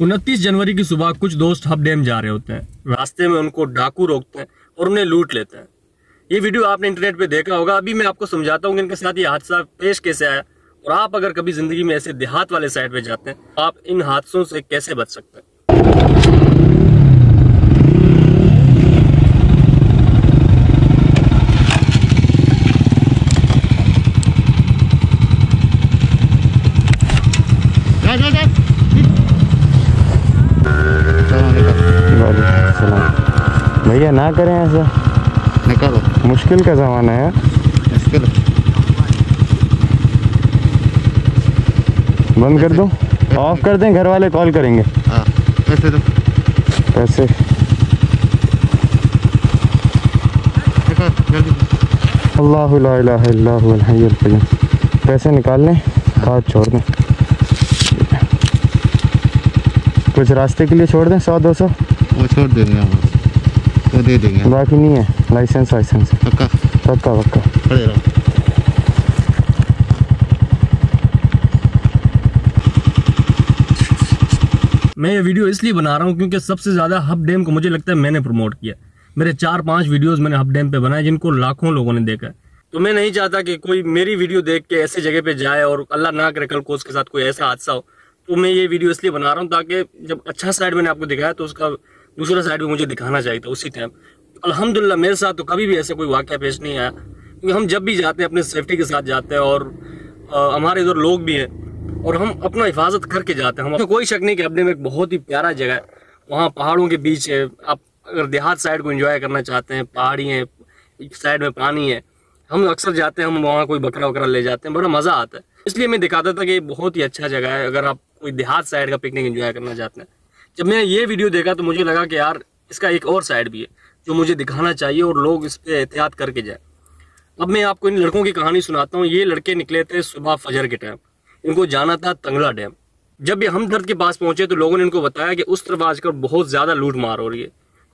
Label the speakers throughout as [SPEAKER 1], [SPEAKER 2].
[SPEAKER 1] उनतीस जनवरी की सुबह कुछ दोस्त हब डैम जा रहे होते हैं। रास्ते में उनको डाकू रोकते हैं और उन्हें लूट लेते हैं। ये वीडियो आपने इंटरनेट पे देखा होगा। अभी मैं आपको समझाता हूँ कि इनके साथ ये हादसा पेश कैसे आया। और आप अगर कभी ज़िंदगी में ऐसे देहात वाले साइड पे जाते हैं, आप इन हादसों से कैसे बच सकते हैं?
[SPEAKER 2] भैया ना करें ऐसा।
[SPEAKER 3] निकालो
[SPEAKER 2] मुश्किल का ज़माना है।
[SPEAKER 3] मुश्किल
[SPEAKER 2] बंद कर दूँ। ऑफ़ कर दें घर वाले कॉल करेंगे।
[SPEAKER 3] हाँ कैसे दो।
[SPEAKER 2] पैसे। अल्लाह पैसे निकाल लें हाथ छोड़ दें। कुछ रास्ते के लिए छोड़ दें सौ दो सौ?
[SPEAKER 3] वो छोड़ देंगे हम वो दे देंगे।
[SPEAKER 2] बाकी नहीं है लाइसेंस वाइसेंस
[SPEAKER 3] पक्का?
[SPEAKER 2] पक्का पक्का।
[SPEAKER 3] खड़े रहो।
[SPEAKER 1] मैं ये वीडियो इसलिए बना रहा हूँ क्योंकि सबसे ज़्यादा हब डैम को मुझे लगता है मैंने प्रमोट किया। मेरे चार पाँच वीडियोस मैंने हब डैम पे बनाए जिनको लाखों लोगों ने देखा। तो मैं नहीं चाहता कि कोई मेरी वीडियो देख के ऐसे जगह पे जाए और अल्लाह ना करे कल को उसके साथ कोई ऐसा हादसा हो। तो मैं ये वीडियो इसलिए बना रहा हूँ ताकि जब अच्छा साइड मैंने आपको दिखाया तो उसका दूसरा साइड भी मुझे दिखाना चाहिए था उसी टाइम अलहमदिल्ला, मेरे साथ तो कभी भी ऐसा कोई वाक्य पेश नहीं आया। क्योंकि हम जब भी जाते हैं, अपने सेफ्टी के साथ जाते हैं और हमारे इधर लोग भी हैं और हम अपना हिफाजत करके जाते हैं। हम कोई शक नहीं कि अपने में एक बहुत ही प्यारा जगह है। वहाँ पहाड़ों के बीच है। आप अगर देहात साइड को एंजॉय करना चाहते हैं, पहाड़ी है साइड में पानी है, हम अक्सर जाते हैं, हम वहाँ कोई बकरा वकरा ले जाते हैं, बड़ा मज़ा आता है। इसलिए मैं दिखाता था कि बहुत ही अच्छा जगह है। अगर आप कोई देहात साइड का पिकनिक एंजॉय करना चाहते हैं जब मैंने ये वीडियो देखा तो मुझे लगा कि यार, इसका एक और साइड भी है, जो मुझे दिखाना चाहिए और लोग इस पर एहतियात करके जाए। अब मैं आपको इन लड़कों की कहानी सुनाता हूँ। ये लड़के निकले थे सुबह फजर के टाइम इनको जाना था तंगला डैम जब ये हमदर्द के पास पहुँचे तो लोगों ने इनको बताया कि उस तरफ़ आजकल बहुत ज़्यादा लूट मार हो रही है।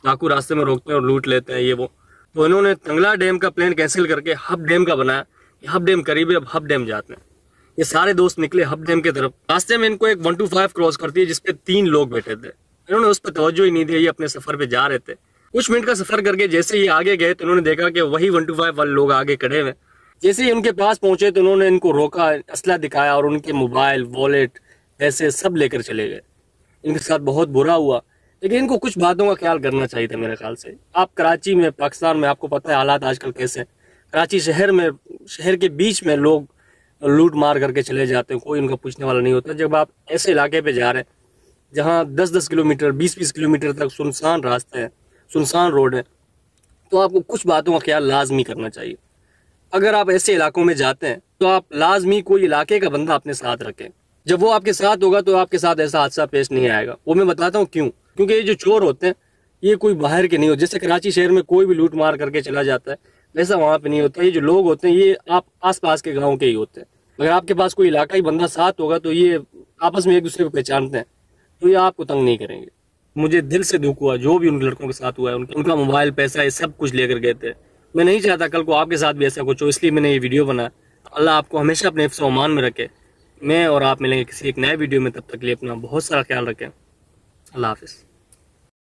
[SPEAKER 1] डाकू रास्ते में रोकते हैं और लूट लेते हैं ये वो। तो इन्होंने तंगला डैम का प्लान कैंसिल करके हब डैम का बनाया। हब डैम करीब है, अब हब डैम जाते हैं। ये सारे दोस्त निकले हब डैम की तरफ़। रास्ते में इनको एक वन टू फाइव क्रॉस करती है, जिसपे तीन लोग बैठे थे। इन्होंने उस पर तवज्जो ही नहीं दिया ये अपने सफ़र पे जा रहे थे। कुछ मिनट का सफ़र करके जैसे ये आगे गए तो उन्होंने देखा कि वही वन टू फाइव वाले लोग आगे खड़े हुए जैसे ही उनके पास पहुँचे तो उन्होंने इनको रोका, असला दिखाया और उनके मोबाइल, वॉलेट, पैसे सब लेकर चले गए। इनके साथ बहुत बुरा हुआ। लेकिन इनको कुछ बातों का ख्याल करना चाहिए था मेरे ख्याल से। आप कराची में, पाकिस्तान में, आपको पता है हालात आजकल कैसे हैं। कराची शहर में, शहर के बीच में लोग लूट मार करके चले जाते हैं, कोई उनका पूछने वाला नहीं होता। जब आप ऐसे इलाके पे जा रहे हैं, जहाँ दस दस किलोमीटर बीस बीस किलोमीटर तक सुनसान रास्ते हैं, सुनसान रोड है तो आपको कुछ बातों का ख्याल लाजमी करना चाहिए। अगर आप ऐसे इलाकों में जाते हैं तो आप लाजमी कोई इलाके का बंदा अपने साथ रखें। जब वो आपके साथ होगा तो आपके साथ ऐसा हादसा पेश नहीं आएगा। वो मैं बताता हूँ क्यों? क्योंकि ये जो चोर होते हैं, ये कोई बाहर के नहीं होते जैसे कराची शहर में कोई भी लूट मार करके चला जाता है वैसा वहाँ पे नहीं होता। ये जो लोग होते हैं, ये आप आस पास के गाँव के ही होते हैं। अगर आपके पास कोई इलाका ही बंदा साथ होगा तो ये आपस में एक दूसरे को पहचानते हैं। तो ये आपको तंग नहीं करेंगे। मुझे दिल से दुख हुआ, जो भी उन लड़कों के साथ हुआ है, उनका मोबाइल, पैसा, ये सब कुछ लेकर गए थे। मैं नहीं चाहता कल को आपके साथ भी ऐसा कुछ हो, इसलिए मैंने ये वीडियो बनाया। अल्लाह आपको हमेशा अपने हिफ्स ओमान में रखे। मैं और आप मिलेंगे किसी एक नए वीडियो में, तब तक लिए अपना बहुत सारा ख्याल रखें। अल्लाह हाफिज़।